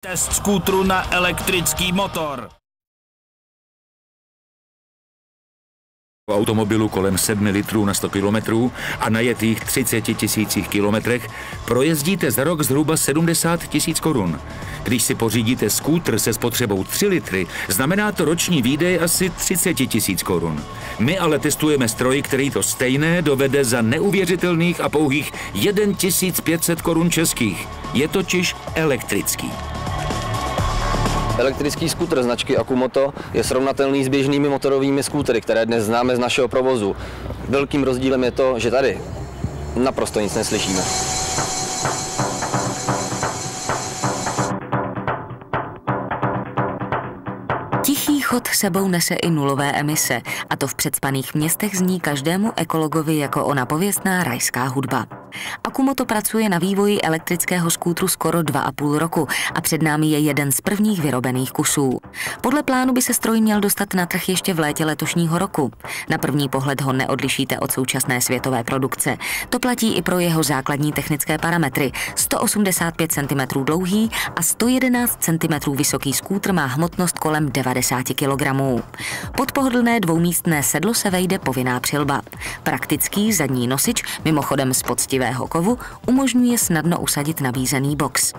Test skútru na elektrický motor. V automobilu kolem 7 litrů na 100 kilometrů a na jetých 30 tisících kilometrech projezdíte za rok zhruba 70 tisíc korun. Když si pořídíte skútr se spotřebou 3 litry, znamená to roční výdej asi 30 tisíc korun. My ale testujeme stroj, který to stejné dovede za neuvěřitelných a pouhých 1500 korun českých. Je totiž elektrický. Elektrický skútr značky Akumoto je srovnatelný s běžnými motorovými skútery, které dnes známe z našeho provozu. Velkým rozdílem je to, že tady naprosto nic neslyšíme. Tichý chod sebou nese i nulové emise a to v předspaných městech zní každému ekologovi jako ona pověstná rajská hudba. Akumoto pracuje na vývoji elektrického skútru skoro dva a půl roku a před námi je jeden z prvních vyrobených kusů. Podle plánu by se stroj měl dostat na trh ještě v létě letošního roku. Na první pohled ho neodlišíte od současné světové produkce. To platí i pro jeho základní technické parametry. 185 cm dlouhý a 111 cm vysoký skútr má hmotnost kolem 90 kg. Pod pohodlné dvoumístné sedlo se vejde povinná přilba. Praktický zadní nosič, mimochodem z poctivého kovu, umožňuje snadno usadit nabízený box.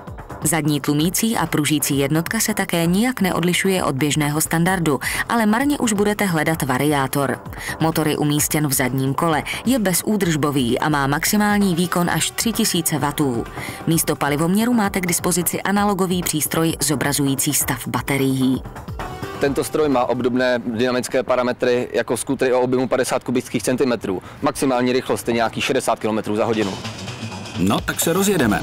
Zadní tlumící a pružící jednotka se také nijak neodlišuje od běžného standardu, ale marně už budete hledat variátor. Motor je umístěn v zadním kole, je bezúdržbový a má maximální výkon až 3000 W. Místo palivoměru máte k dispozici analogový přístroj zobrazující stav baterií. Tento stroj má obdobné dynamické parametry jako skútry o objemu 50 kubických centimetrů. Maximální rychlost je nějaký 60 km za hodinu. No, tak se rozjedeme.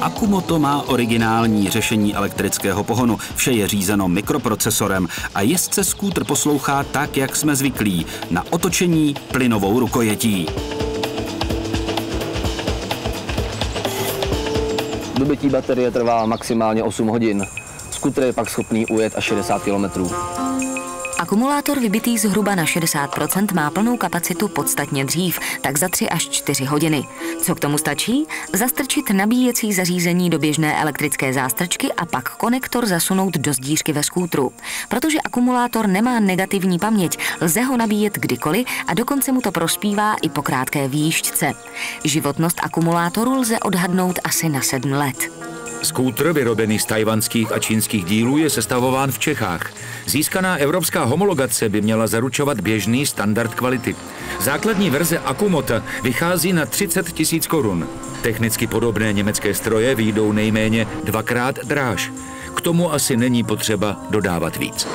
Akumoto má originální řešení elektrického pohonu. Vše je řízeno mikroprocesorem a jezdce skútr poslouchá tak, jak jsme zvyklí, na otočení plynovou rukojetí. Dobytí baterie trvá maximálně 8 hodin. Skútr je pak schopný ujet až 60 km. Akumulátor vybitý zhruba na 60% má plnou kapacitu podstatně dřív, tak za 3 až 4 hodiny. Co k tomu stačí? Zastrčit nabíjecí zařízení do běžné elektrické zástrčky a pak konektor zasunout do zdířky ve skútru. Protože akumulátor nemá negativní paměť, lze ho nabíjet kdykoliv a dokonce mu to prospívá i po krátké výšťce. Životnost akumulátoru lze odhadnout asi na 7 let. Skútr vyrobený z tajvanských a čínských dílů je sestavován v Čechách. Získaná evropská homologace by měla zaručovat běžný standard kvality. Základní verze Akumota vychází na 30 tisíc korun. Technicky podobné německé stroje výjdou nejméně dvakrát dráž. K tomu asi není potřeba dodávat víc.